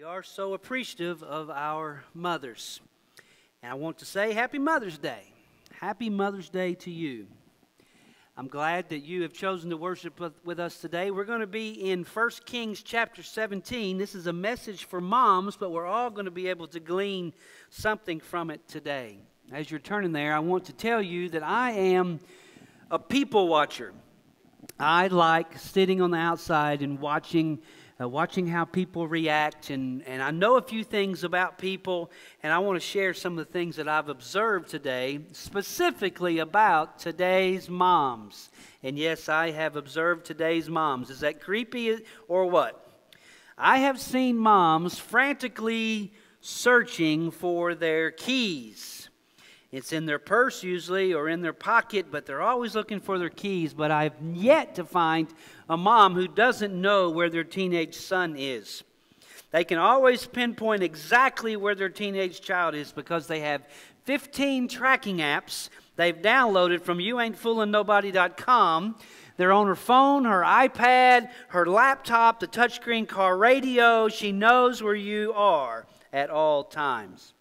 We are so appreciative of our mothers. And I want to say Happy Mother's Day. Happy Mother's Day to you. I'm glad that you have chosen to worship with us today. We're going to be in 1 Kings chapter 17. This is a message for moms, but we're all going to be able to glean something from it today. As you're turning there, I want to tell you that I am a people watcher. I like sitting on the outside and watching uh, watching how people react. And, and I know a few things about people, and I want to share some of the things that I've observed today, specifically about today's moms. And yes, I have observed today's moms. Is that creepy or what? I have seen moms frantically searching for their keys. It's in their purse usually or in their pocket, but they're always looking for their keys. But I've yet to find a mom who doesn't know where their teenage son is. They can always pinpoint exactly where their teenage child is because they have 15 tracking apps they've downloaded from youaintfoolingnobody.com. They're on her phone, her iPad, her laptop, the touchscreen car radio. She knows where you are at all times.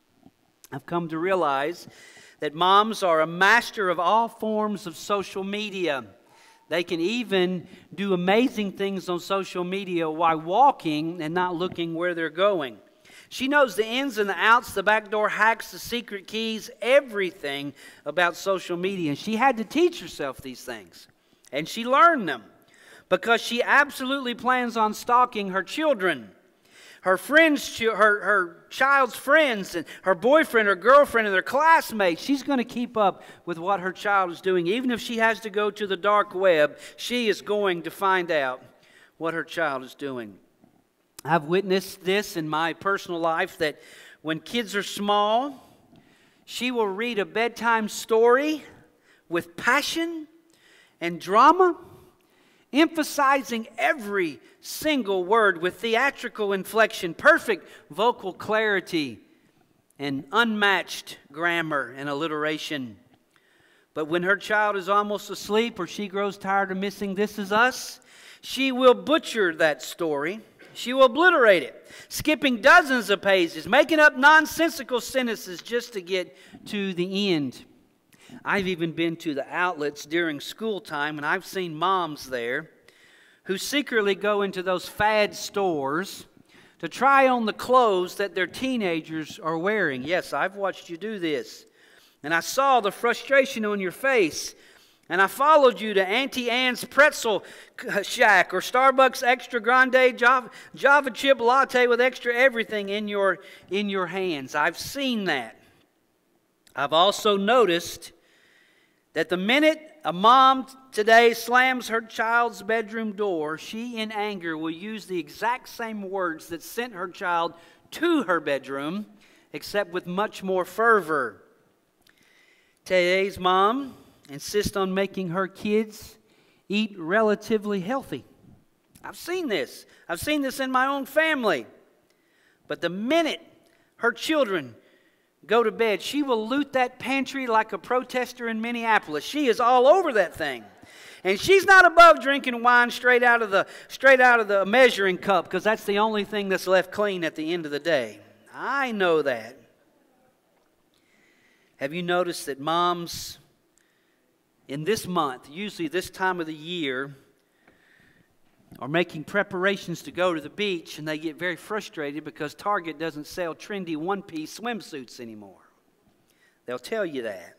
I've come to realize that moms are a master of all forms of social media. They can even do amazing things on social media while walking and not looking where they're going. She knows the ins and the outs, the backdoor hacks, the secret keys, everything about social media. And she had to teach herself these things. And she learned them because she absolutely plans on stalking her children her friends, her, her child's friends, and her boyfriend, her girlfriend, and their classmates. She's going to keep up with what her child is doing. Even if she has to go to the dark web, she is going to find out what her child is doing. I've witnessed this in my personal life that when kids are small, she will read a bedtime story with passion and drama emphasizing every single word with theatrical inflection, perfect vocal clarity, and unmatched grammar and alliteration. But when her child is almost asleep or she grows tired of missing This Is Us, she will butcher that story. She will obliterate it, skipping dozens of pages, making up nonsensical sentences just to get to the end. I've even been to the outlets during school time, and I've seen moms there who secretly go into those fad stores to try on the clothes that their teenagers are wearing. Yes, I've watched you do this. And I saw the frustration on your face. And I followed you to Auntie Anne's Pretzel Shack or Starbucks Extra Grande Java, Java Chip Latte with extra everything in your, in your hands. I've seen that. I've also noticed that the minute a mom today slams her child's bedroom door, she in anger will use the exact same words that sent her child to her bedroom, except with much more fervor. Today's mom insists on making her kids eat relatively healthy. I've seen this. I've seen this in my own family. But the minute her children go to bed, she will loot that pantry like a protester in Minneapolis. She is all over that thing. And she's not above drinking wine straight out of the straight out of the measuring cup because that's the only thing that's left clean at the end of the day. I know that. Have you noticed that moms in this month, usually this time of the year, are making preparations to go to the beach and they get very frustrated because Target doesn't sell trendy one piece swimsuits anymore. They'll tell you that.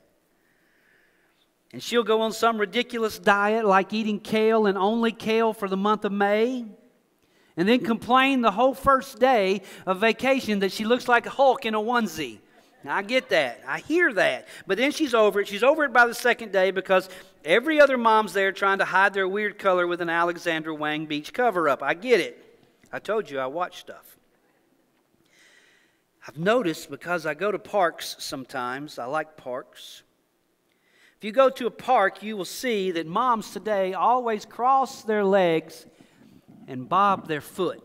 And she'll go on some ridiculous diet like eating kale and only kale for the month of May. And then complain the whole first day of vacation that she looks like a Hulk in a onesie. Now, I get that. I hear that. But then she's over it. She's over it by the second day because every other mom's there trying to hide their weird color with an Alexander Wang Beach cover up. I get it. I told you I watch stuff. I've noticed because I go to parks sometimes, I like parks. If you go to a park, you will see that moms today always cross their legs and bob their foot.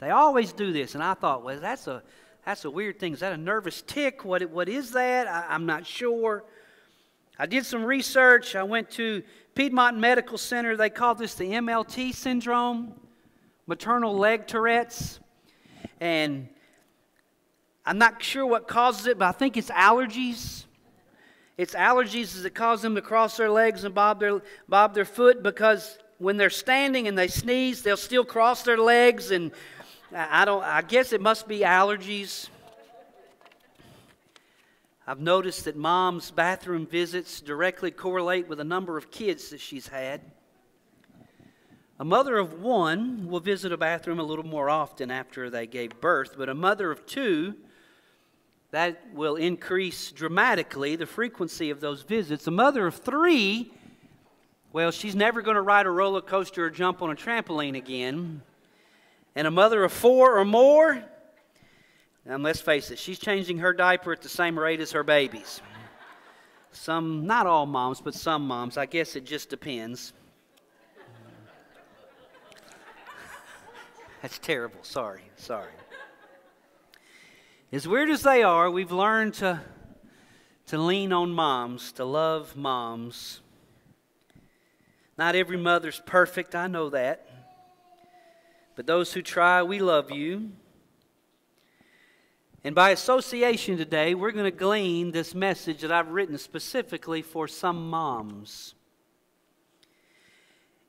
They always do this. And I thought, well, that's a that's a weird thing. Is that a nervous tick? What, what is that? I, I'm not sure. I did some research. I went to Piedmont Medical Center. They call this the MLT syndrome, maternal leg Tourette's. and I'm not sure what causes it, but I think it's allergies. It's allergies that cause them to cross their legs and bob their, bob their foot because when they're standing and they sneeze, they'll still cross their legs. And I, don't, I guess it must be allergies. I've noticed that mom's bathroom visits directly correlate with the number of kids that she's had. A mother of one will visit a bathroom a little more often after they gave birth, but a mother of two, that will increase dramatically the frequency of those visits. A mother of three, well, she's never going to ride a roller coaster or jump on a trampoline again. And a mother of four or more, and let's face it, she's changing her diaper at the same rate as her babies. Some, not all moms, but some moms. I guess it just depends. That's terrible. Sorry, sorry. As weird as they are, we've learned to, to lean on moms, to love moms. Not every mother's perfect, I know that. But those who try, we love you. And by association today, we're going to glean this message that I've written specifically for some moms.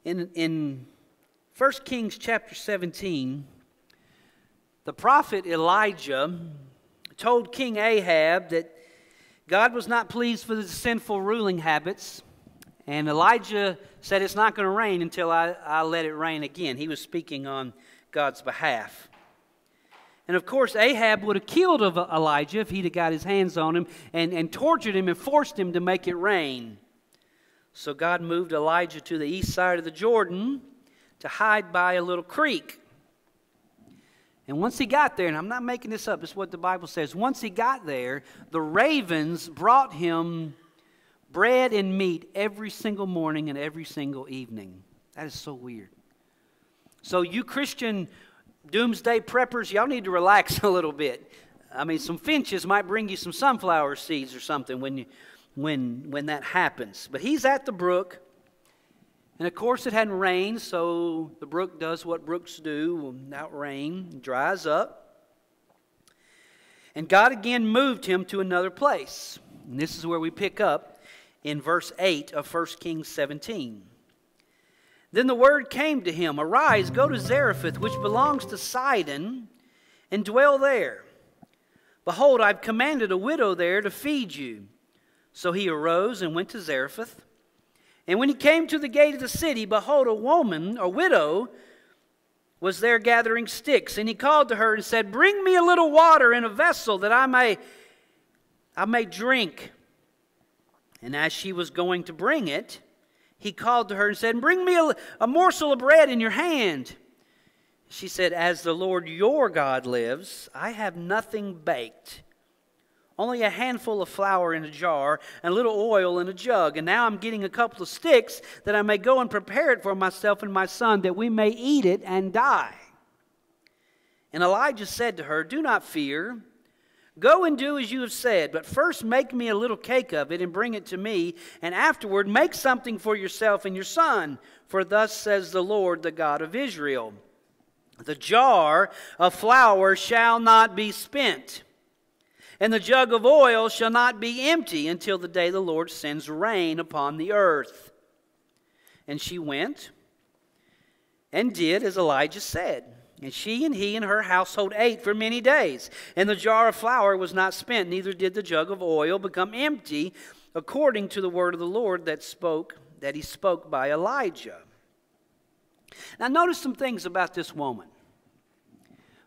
In, in 1 Kings chapter 17, the prophet Elijah told King Ahab that God was not pleased with his sinful ruling habits. And Elijah said, It's not going to rain until I, I let it rain again. He was speaking on God's behalf. And of course, Ahab would have killed Elijah if he'd have got his hands on him and, and tortured him and forced him to make it rain. So God moved Elijah to the east side of the Jordan to hide by a little creek. And once he got there, and I'm not making this up, it's what the Bible says. Once he got there, the ravens brought him bread and meat every single morning and every single evening. That is so weird. So, you Christian doomsday preppers, y'all need to relax a little bit. I mean, some finches might bring you some sunflower seeds or something when, you, when, when that happens. But he's at the brook. And of course, it hadn't rained, so the brook does what brooks do without rain, dries up. And God again moved him to another place. And this is where we pick up in verse 8 of 1 Kings 17. Then the word came to him Arise, go to Zarephath, which belongs to Sidon, and dwell there. Behold, I've commanded a widow there to feed you. So he arose and went to Zarephath. And when he came to the gate of the city, behold, a woman, a widow, was there gathering sticks. And he called to her and said, Bring me a little water in a vessel that I may, I may drink. And as she was going to bring it, he called to her and said, Bring me a, a morsel of bread in your hand. She said, As the Lord your God lives, I have nothing baked only a handful of flour in a jar and a little oil in a jug. And now I'm getting a couple of sticks that I may go and prepare it for myself and my son that we may eat it and die. And Elijah said to her, Do not fear. Go and do as you have said, but first make me a little cake of it and bring it to me, and afterward make something for yourself and your son. For thus says the Lord, the God of Israel The jar of flour shall not be spent and the jug of oil shall not be empty until the day the Lord sends rain upon the earth. And she went and did as Elijah said. And she and he and her household ate for many days. And the jar of flour was not spent, neither did the jug of oil become empty, according to the word of the Lord that spoke that he spoke by Elijah. Now notice some things about this woman.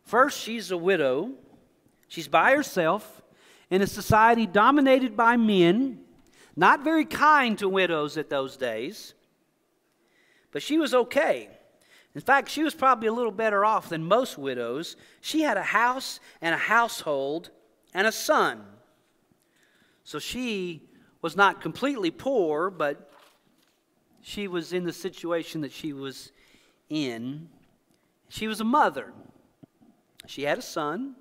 First, she's a widow. She's by herself in a society dominated by men, not very kind to widows at those days, but she was okay. In fact, she was probably a little better off than most widows. She had a house and a household and a son. So she was not completely poor, but she was in the situation that she was in. She was a mother. She had a son.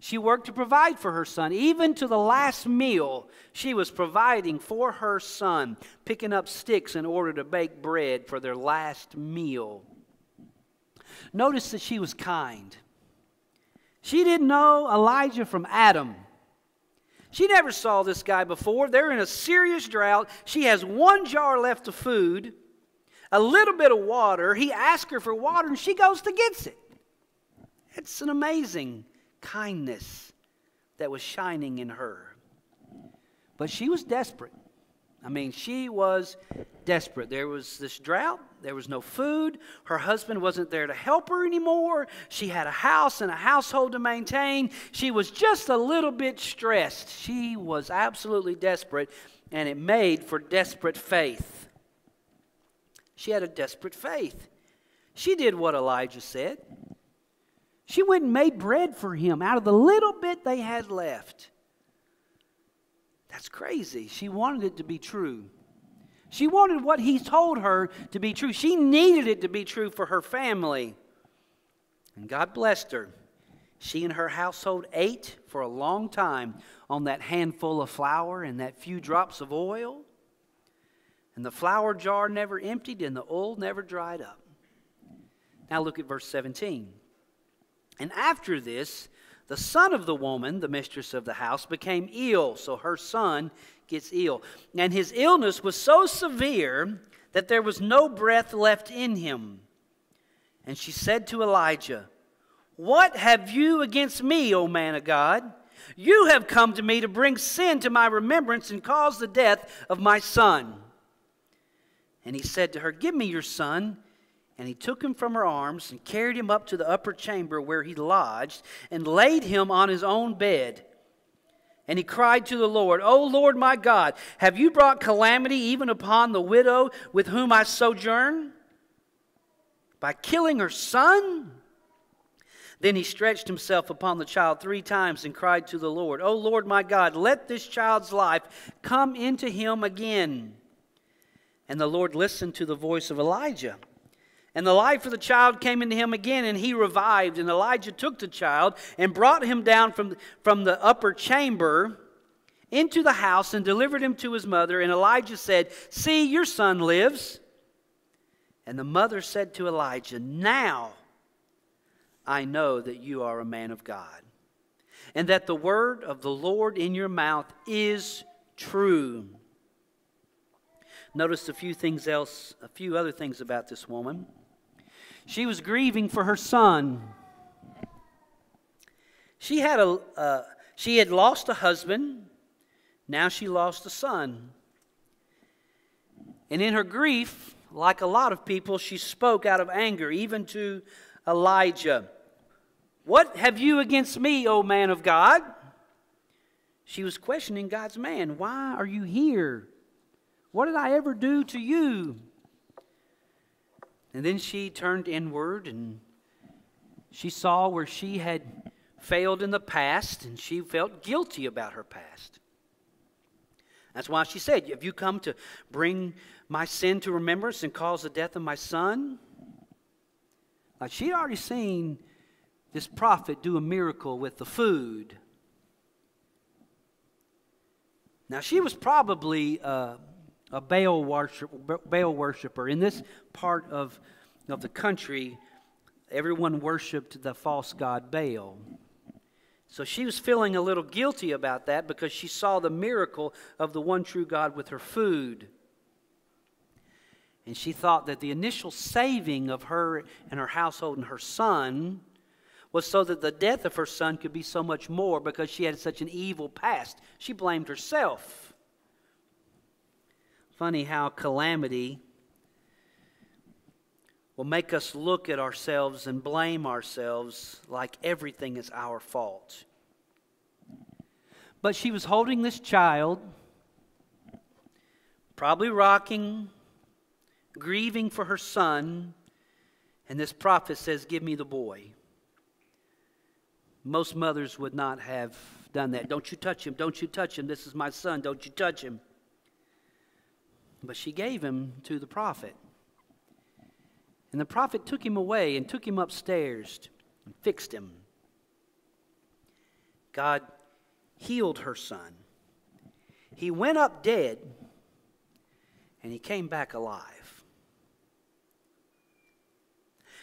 She worked to provide for her son. Even to the last meal, she was providing for her son, picking up sticks in order to bake bread for their last meal. Notice that she was kind. She didn't know Elijah from Adam. She never saw this guy before. They're in a serious drought. She has one jar left of food, a little bit of water. He asks her for water, and she goes to gets it. It's an amazing kindness that was shining in her. But she was desperate. I mean, she was desperate. There was this drought, there was no food. Her husband wasn't there to help her anymore. She had a house and a household to maintain. She was just a little bit stressed. She was absolutely desperate, and it made for desperate faith. She had a desperate faith. She did what Elijah said. She went and made bread for him out of the little bit they had left. That's crazy. She wanted it to be true. She wanted what he told her to be true. She needed it to be true for her family. And God blessed her. She and her household ate for a long time on that handful of flour and that few drops of oil. And the flour jar never emptied and the oil never dried up. Now look at verse 17. And after this, the son of the woman, the mistress of the house, became ill, so her son gets ill. And his illness was so severe that there was no breath left in him. And she said to Elijah, What have you against me, O man of God? You have come to me to bring sin to my remembrance and cause the death of my son. And he said to her, Give me your son. And he took him from her arms and carried him up to the upper chamber where he lodged and laid him on his own bed. And he cried to the Lord, O Lord my God, have you brought calamity even upon the widow with whom I sojourn? By killing her son? Then he stretched himself upon the child three times and cried to the Lord, O Lord my God, let this child's life come into him again. And the Lord listened to the voice of Elijah. And the life of the child came into him again, and he revived. And Elijah took the child and brought him down from, from the upper chamber into the house and delivered him to his mother. And Elijah said, See, your son lives. And the mother said to Elijah, Now I know that you are a man of God, and that the word of the Lord in your mouth is true. Notice a few things else, a few other things about this woman. She was grieving for her son. She had, a, uh, she had lost a husband. Now she lost a son. And in her grief, like a lot of people, she spoke out of anger, even to Elijah. What have you against me, O man of God? She was questioning God's man. Why are you here? What did I ever do to you? And then she turned inward and she saw where she had failed in the past and she felt guilty about her past. That's why she said, Have you come to bring my sin to remembrance and cause the death of my son? Like she'd already seen this prophet do a miracle with the food. Now, she was probably uh, a Baal, worship, Baal worshiper. In this part of, of the country, everyone worshiped the false god Baal. So she was feeling a little guilty about that because she saw the miracle of the one true God with her food. And she thought that the initial saving of her and her household and her son was so that the death of her son could be so much more because she had such an evil past. She blamed herself. Funny how calamity will make us look at ourselves and blame ourselves like everything is our fault. But she was holding this child, probably rocking, grieving for her son, and this prophet says, Give me the boy. Most mothers would not have done that. Don't you touch him. Don't you touch him. This is my son. Don't you touch him. But she gave him to the prophet. And the prophet took him away and took him upstairs and fixed him. God healed her son. He went up dead and he came back alive.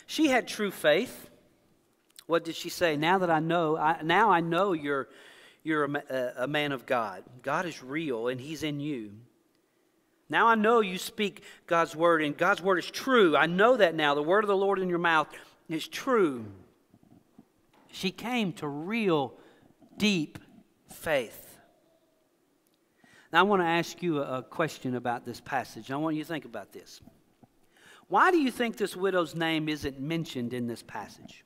She had true faith. What did she say? Now that I know, I, now I know you're, you're a, uh, a man of God. God is real and He's in you. Now I know you speak God's word, and God's word is true. I know that now. The word of the Lord in your mouth is true. She came to real, deep faith. Now, I want to ask you a, question about this passage. I want you to think about this. Why do you think this widow's name isn't mentioned in this passage?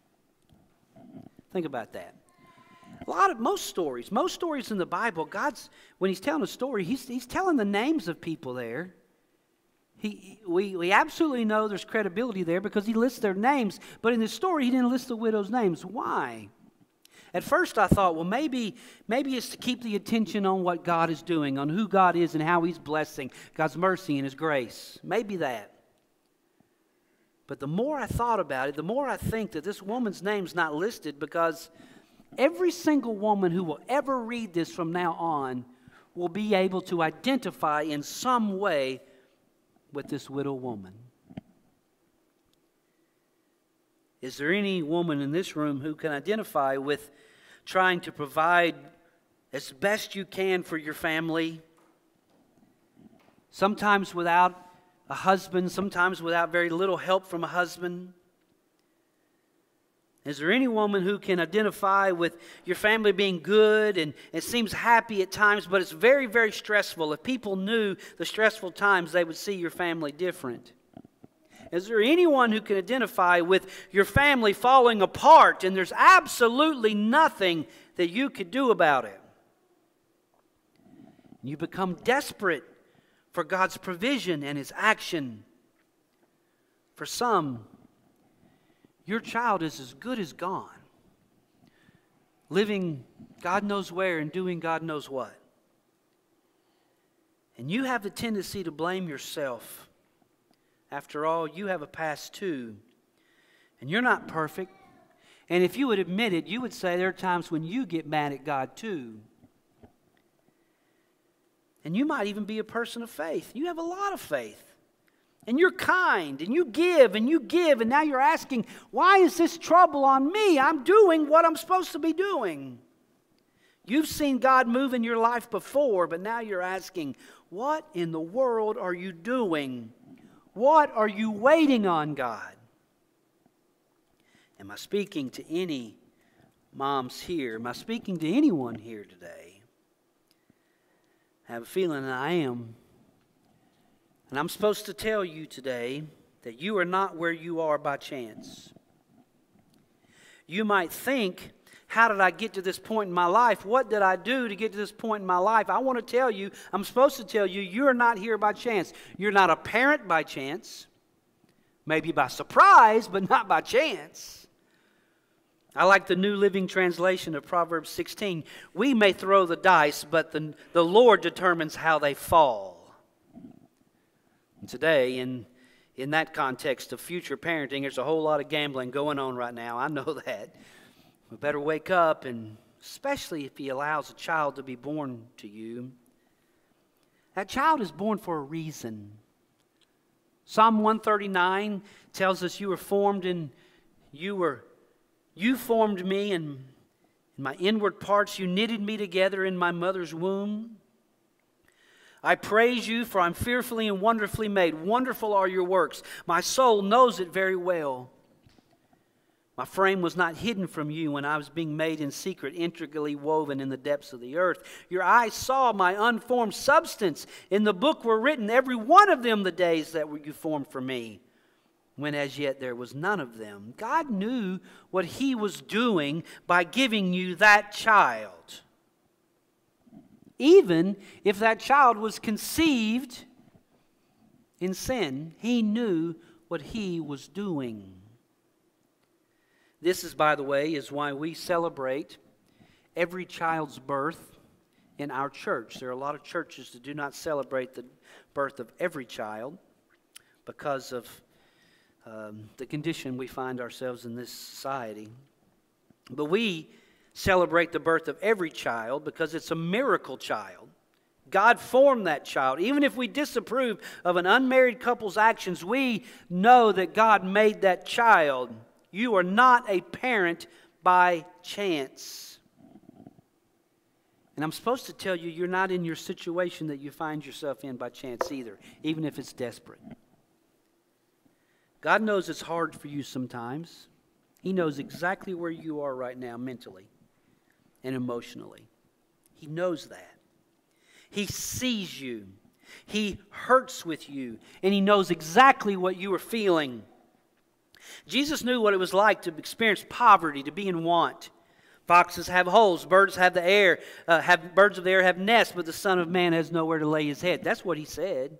Think about that. A lot of most stories, most stories in the Bible, God's when He's telling a story, He's, he's telling the names of people there. He, we, we absolutely know there's credibility there because he lists their names, but in the story he didn't list the widow's names. Why? At first I thought, well, maybe, maybe it's to keep the attention on what God is doing, on who God is and how He's blessing, God's mercy and His grace. Maybe that. But the more I thought about it, the more I think that this woman's name's not listed because every single woman who will ever read this from now on will be able to identify in some way with this widow woman. Is there any woman in this room who can identify with trying to provide as best you can for your family? Sometimes without a husband, sometimes without very little help from a husband. Is there any woman who can identify with your family being good and it seems happy at times, but it's very, very stressful? If people knew the stressful times, they would see your family different. Is there anyone who can identify with your family falling apart and there's absolutely nothing that you could do about it? You become desperate for God's provision and His action. For some, your child is as good as gone, living God knows where and doing God knows what. And you have the tendency to blame yourself. After all, you have a past too. And you're not perfect. And if you would admit it, you would say there are times when you get mad at God too. And you might even be a person of faith. You have a lot of faith and you're kind and you give and you give, and now you're asking, why is this trouble on me? I'm doing what I'm supposed to be doing. You've seen God move in your life before, but now you're asking, what in the world are you doing? What are you waiting on, God? Am I speaking to any moms here? Am I speaking to anyone here today? I have a feeling that I am. And I'm supposed to tell you today that you are not where you are by chance. You might think, how did I get to this point in my life? What did I do to get to this point in my life? I want to tell you, I'm supposed to tell you, you're not here by chance. You're not a parent by chance. Maybe by surprise, but not by chance. I like the New Living Translation of Proverbs 16. We may throw the dice, but the, the Lord determines how they fall. Today, in, in that context of future parenting, there's a whole lot of gambling going on right now. I know that. We better wake up, and especially if He allows a child to be born to you. That child is born for a reason. Psalm 139 tells us you were formed and you were you formed me and in my inward parts you knitted me together in my mother's womb. I praise you, for I'm fearfully and wonderfully made. Wonderful are your works. My soul knows it very well. My frame was not hidden from you when I was being made in secret, intricately woven in the depths of the earth. Your eyes saw my unformed substance. In the book were written, every one of them, the days that were you formed for me, when as yet there was none of them. God knew what He was doing by giving you that child even if that child was conceived in sin, he knew what he was doing. This is, by the way, is why we celebrate every child's birth in our church. There are a lot of churches that do not celebrate the birth of every child because of um, the condition we find ourselves in this society. But we celebrate the birth of every child because it's a miracle child. God formed that child. Even if we disapprove of an unmarried couple's actions, we know that God made that child. You are not a parent by chance. And I'm supposed to tell you, you're not in your situation that you find yourself in by chance either, even if it's desperate. God knows it's hard for you sometimes. He knows exactly where you are right now mentally and emotionally. He knows that. He sees you. He hurts with you, and He knows exactly what you are feeling. Jesus knew what it was like to experience poverty, to be in want. Foxes have holes, birds have the air, uh, have birds of the air have nests, but the Son of Man has nowhere to lay his head. That's what he said.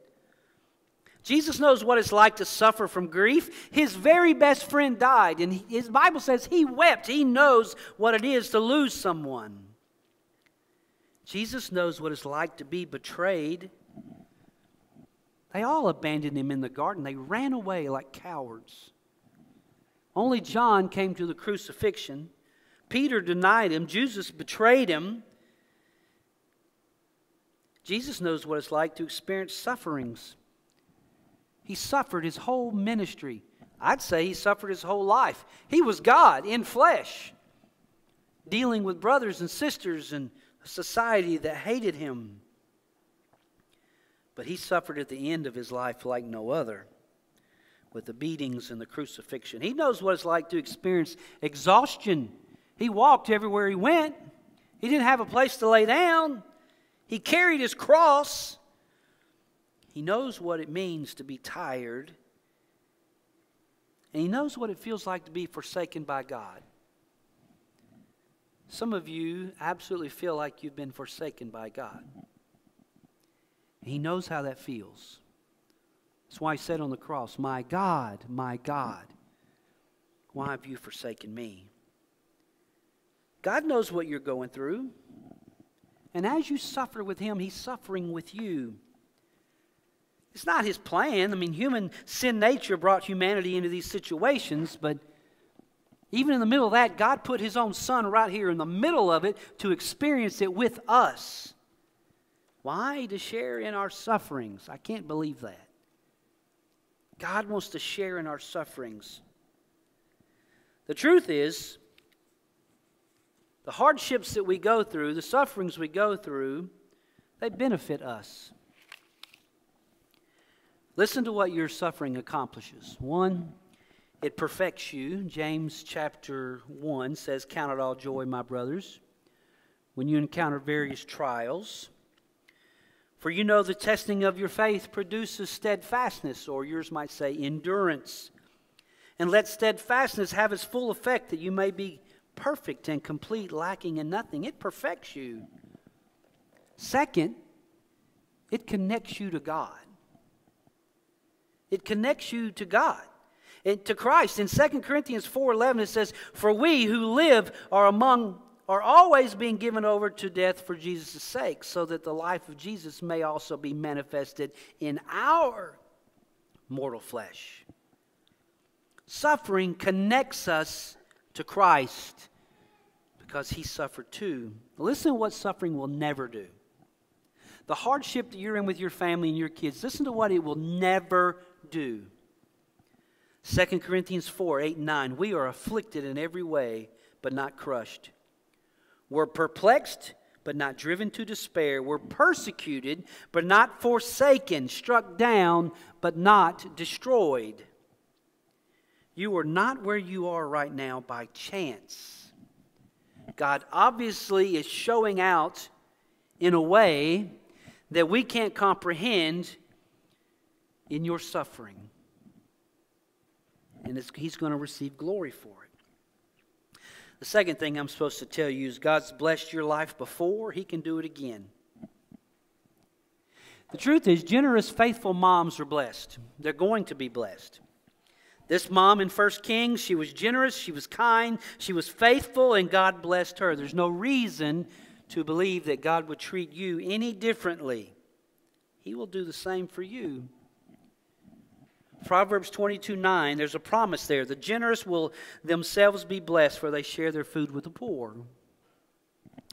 Jesus knows what it's like to suffer from grief. His very best friend died, and his Bible says he wept. He knows what it is to lose someone. Judas knows what it's like to be betrayed. They all abandoned him in the garden. They ran away like cowards. Only John came to the crucifixion. Peter denied him. Jesus betrayed him. Jesus knows what it's like to experience sufferings. He suffered his whole ministry. I'd say he suffered his whole life. He was God in flesh, dealing with brothers and sisters and a society that hated him. But he suffered at the end of his life like no other with the beatings and the crucifixion. He knows what it's like to experience exhaustion. He walked everywhere he went, he didn't have a place to lay down. He carried his cross. He knows what it means to be tired. And he knows what it feels like to be forsaken by God. Some of you absolutely feel like you've been forsaken by God. He knows how that feels. That's why he said on the cross, My God, my God, why have you forsaken me? God knows what you're going through. And as you suffer with him, he's suffering with you. It's not his plan. I mean, human sin nature brought humanity into these situations, but even in the middle of that, God put his own son right here in the middle of it to experience it with us. Why? To share in our sufferings. I can't believe that. God wants to share in our sufferings. The truth is, the hardships that we go through, the sufferings we go through, they benefit us. Listen to what your suffering accomplishes. One, it perfects you. James chapter 1 says, Count it all joy, my brothers, when you encounter various trials for you know the testing of your faith produces steadfastness, or yours might say endurance. And let steadfastness have its full effect that you may be perfect and complete, lacking in nothing. It perfects you. Second, it connects you to God. It connects you to God and to Christ. In 2 Corinthians 4:11 it says, "For we who live are among are always being given over to death for Jesus' sake, so that the life of Jesus may also be manifested in our mortal flesh. Suffering connects us to Christ because he suffered too. Listen to what suffering will never do. The hardship that you're in with your family and your kids, listen to what it will never do. 2 Corinthians 4 8 9. We are afflicted in every way, but not crushed We're perplexed, but not driven to despair, We're persecuted, but not forsaken, struck down, but not destroyed. You are not where you are right now by chance. God obviously is showing out in a way that we can't comprehend in your suffering. And He's going to receive glory for it. The second thing I'm supposed to tell you is God's blessed your life before, He can do it again. The truth is, generous, faithful moms are blessed. They're going to be blessed. This mom in 1 Kings, she was generous, she was kind, she was faithful, and God blessed her. There's no reason to believe that God would treat you any differently. He will do the same for you. Proverbs 22 9, there's a promise there. The generous will themselves be blessed, for they share their food with the poor.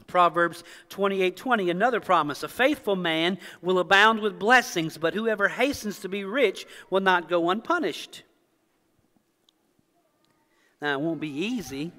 Proverbs 28 20, another promise. A faithful man will abound with blessings, but whoever hastens to be rich will not go unpunished. Now, it won't be easy.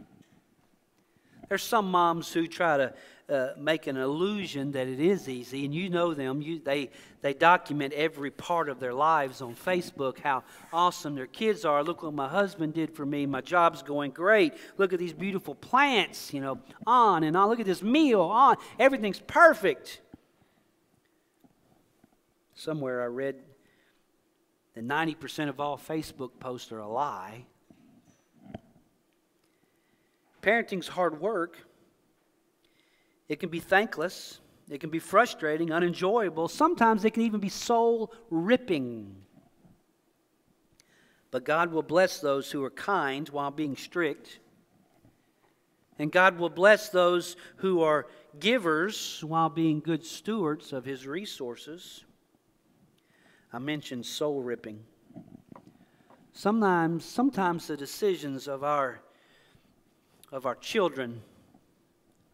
There's some moms who try to uh, make an illusion that it is easy, and you know them. You, they, they document every part of their lives on Facebook, how awesome their kids are. Look what my husband did for me. My job's going great. Look at these beautiful plants, you know, on and on. Look at this meal, on. Everything's perfect. Somewhere I read that 90% of all Facebook posts are a lie. Parenting's hard work. It can be thankless. It can be frustrating, unenjoyable. Sometimes it can even be soul ripping. But God will bless those who are kind while being strict. And God will bless those who are givers while being good stewards of His resources. I mentioned soul ripping. Sometimes, sometimes the decisions of our of our children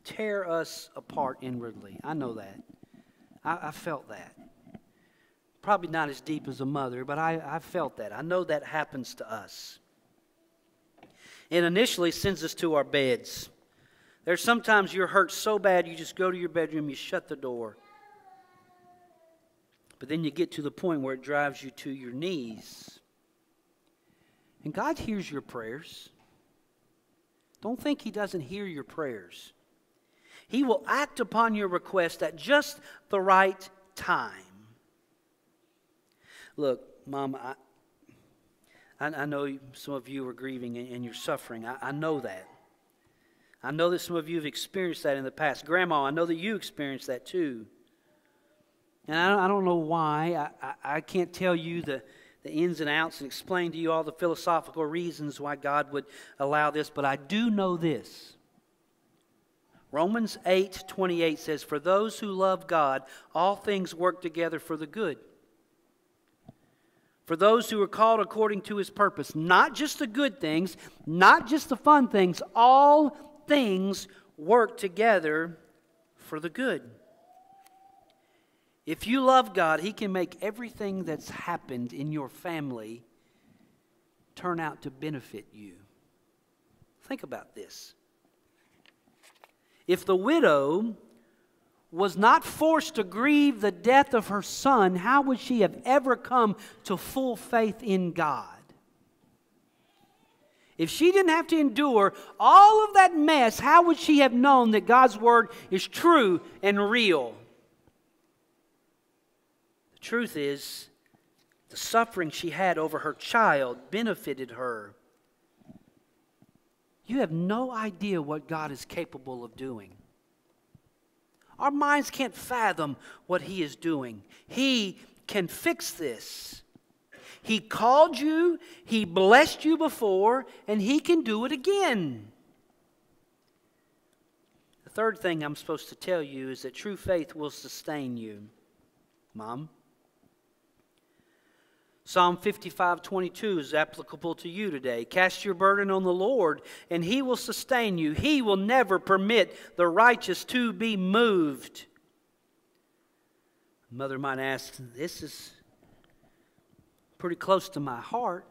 tear us apart inwardly. I know that. I, I felt that. Probably not as deep as a mother, but I, I felt that. I know that happens to us. It initially sends us to our beds. There's sometimes you're hurt so bad you just go to your bedroom, you shut the door. But then you get to the point where it drives you to your knees. And God hears your prayers. Don't think He doesn't hear your prayers. He will act upon your request at just the right time. Look, Mom, I, I, know some of you are grieving and, you're suffering. I, I know that. I know that some of you have experienced that in the past. Grandma, I know that you experienced that too. And I, I don't know why. I, I, I can't tell you the, the ins and outs and explain to you all the philosophical reasons why God would allow this, but I do know this. Romans 8 28 says, For those who love God, all things work together for the good. For those who are called according to his purpose, not just the good things, not just the fun things, all things work together for the good. If you love God, He can make everything that's happened in your family turn out to benefit you. Think about this. If the widow was not forced to grieve the death of her son, how would she have ever come to full faith in God? If she didn't have to endure all of that mess, how would she have known that God's word is true and real? The truth is, the suffering she had over her child benefited her you have no idea what God is capable of doing. Our minds can't fathom what He is doing. He can fix this. He called you, He blessed you before, and He can do it again. The third thing I'm supposed to tell you is that true faith will sustain you. Mom? Psalm 55 22 is applicable to you today. Cast your burden on the Lord, and He will sustain you. He will never permit the righteous to be moved. Mother might ask, This is pretty close to my heart.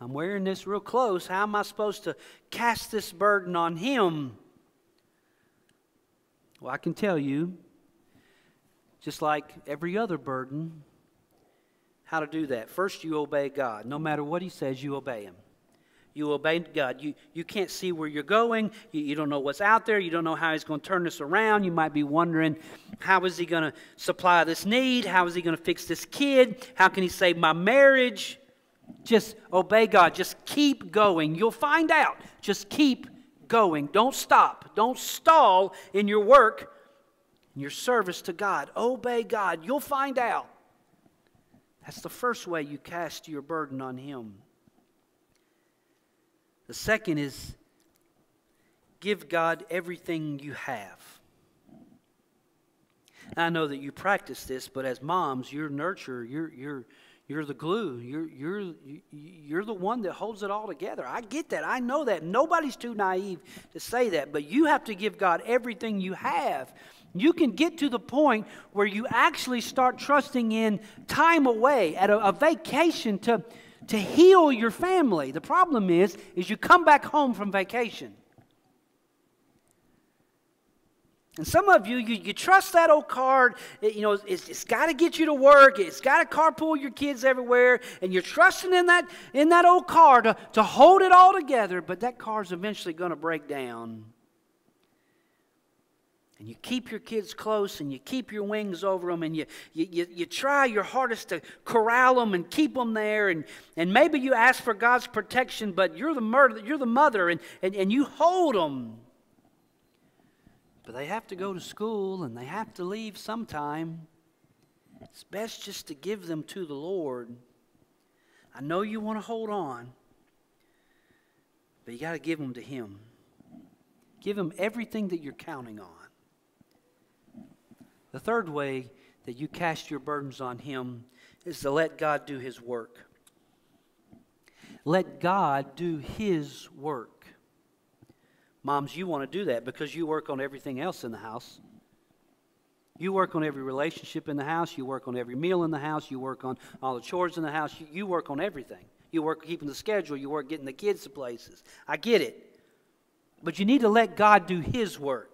I'm wearing this real close. How am I supposed to cast this burden on Him? Well, I can tell you, just like every other burden, how to do that. First, you obey God. No matter what He says, you obey Him. You obey God. You, you can't see where you're going. You, you don't know what's out there. You don't know how He's going to turn this around. You might be wondering, how is He going to supply this need? How is He going to fix this kid? How can He save my marriage? Just obey God. Just keep going. You'll find out. Just keep going. Don't stop. Don't stall in your work, in your service to God. Obey God. You'll find out. That's the first way you cast your burden on Him. The second is give God everything you have. I know that you practice this, but as moms, you're nurture, you're, you're, you're the glue. You're, you're, you're the one that holds it all together. I get that. I know that. Nobody's too naive to say that. But you have to give God everything you have. You can get to the point where you actually start trusting in time away at a, a vacation to, to heal your family. The problem is, is you come back home from vacation. And some of you, you, you trust that old car. It, you know, it's, it's got to get you to work. It's got to carpool your kids everywhere. And you're trusting in that, in that old car to, to hold it all together. But that car's eventually going to break down. And you keep your kids close and you keep your wings over them and you, you, you, you try your hardest to corral them and keep them there. And, and maybe you ask for God's protection, but you're the, murder, you're the mother and, and, and you hold them. But they have to go to school and they have to leave sometime. It's best just to give them to the Lord. I know you want to hold on, but you got to give them to Him. Give Him everything that you're counting on. The third way that you cast your burdens on Him is to let God do His work. Let God do His work. Moms, you want to do that because you work on everything else in the house. You work on every relationship in the house. You work on every meal in the house. You work on all the chores in the house. You, you work on everything. You work keeping the schedule. You work getting the kids to places. I get it. But you need to let God do His work.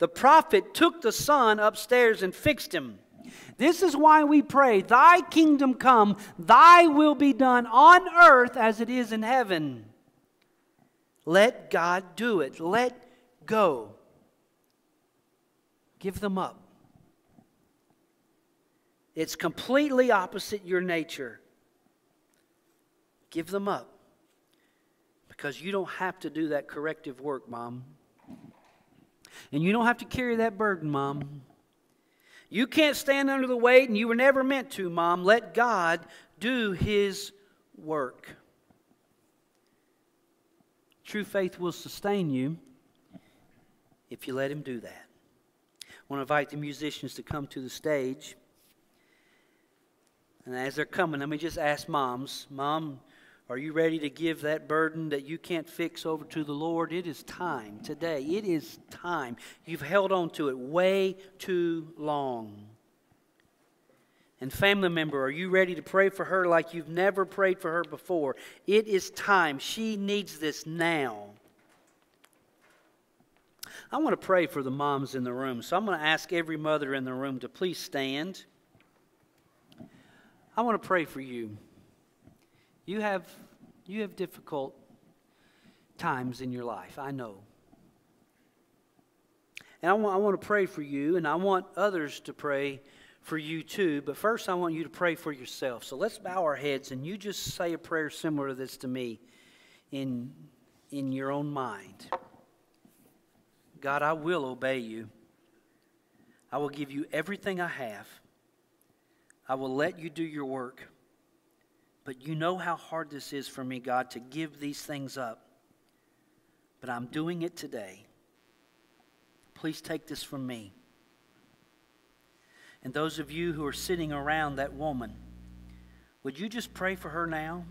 The prophet took the son upstairs and fixed him. This is why we pray, Thy kingdom come, Thy will be done on earth as it is in heaven. Let God do it. Let go. Give them up. It's completely opposite your nature. Give them up. Because you don't have to do that corrective work, Mom. And you don't have to carry that burden, Mom. You can't stand under the weight, and you were never meant to, Mom. Let God do His work. True faith will sustain you if you let Him do that. I want to invite the musicians to come to the stage. And as they're coming, let me just ask moms Mom, are you ready to give that burden that you can't fix over to the Lord? It is time today. It is time. You've held on to it way too long. And family member, are you ready to pray for her like you've never prayed for her before? It is time. She needs this now. I want to pray for the moms in the room. So I'm going to ask every mother in the room to please stand. I want to pray for you. You have you have difficult times in your life. I know. And I want, I want to pray for you, and I want others to pray for you too. But first, I want you to pray for yourself. So let's bow our heads and you just say a prayer similar to this to me in, in your own mind. God, I will obey you. I will give you everything I have. I will let you do your work. But you know how hard this is for me, God, to give these things up. But I'm doing it today. Please take this from me. And those of you who are sitting around that woman, would you just pray for her now?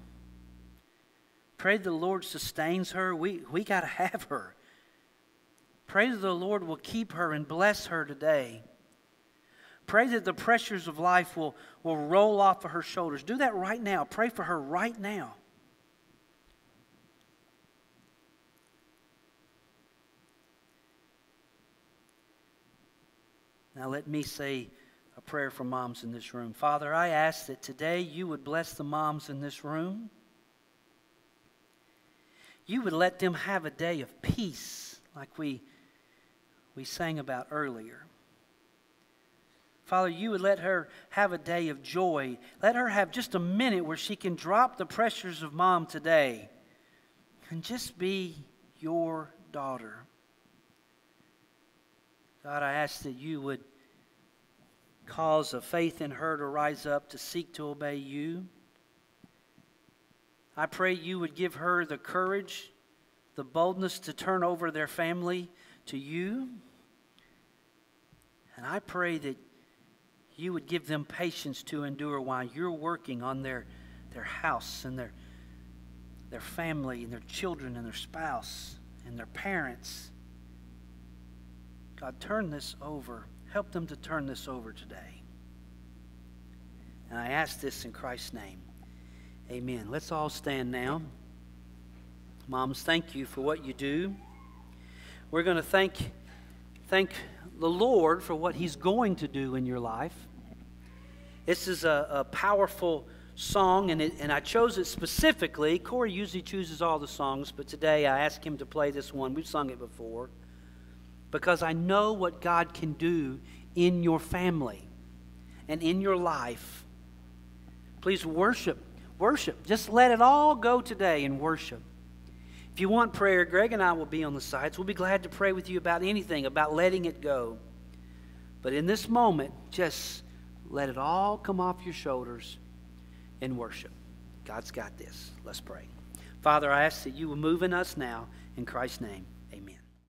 Pray the Lord sustains her. We, we got to have her. Pray that the Lord will keep her and bless her today. Pray that the pressures of life will, will roll off of her shoulders. Do that right now. Pray for her right now. Now, let me say a prayer for moms in this room. Father, I ask that today you would bless the moms in this room. You would let them have a day of peace, like we, we sang about earlier. Father, you would let her have a day of joy. Let her have just a minute where she can drop the pressures of mom today and just be your daughter. God, I ask that you would cause a faith in her to rise up to seek to obey you. I pray you would give her the courage, the boldness to turn over their family to you. And I pray that you would give them patience to endure while you're working on their, their house and their, their family and their children and their spouse and their parents. God, turn this over. Help them to turn this over today. And I ask this in Christ's name. Amen. Let's all stand now. Moms, thank you for what you do. We're going to thank thank the Lord for what He's going to do in your life. This is a, a powerful song, and, it, and I chose it specifically. Corey usually chooses all the songs, but today I asked him to play this one. We've sung it before. Because I know what God can do in your family and in your life. Please worship. Worship. Just let it all go today in worship. If you want prayer, Greg and I will be on the sides. We'll be glad to pray with you about anything, about letting it go. But in this moment, just let it all come off your shoulders and worship. God's got this. Let's pray. Father, I ask that you will move in us now in Christ's name.